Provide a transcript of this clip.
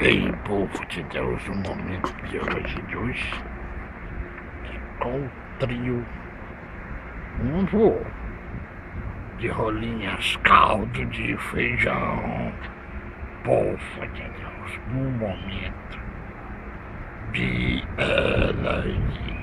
Bem, povo de Deus, o momento de hoje de hoje com o trio um voo de rolinhas, caldo de feijão, povo de Deus, no momento de alegria.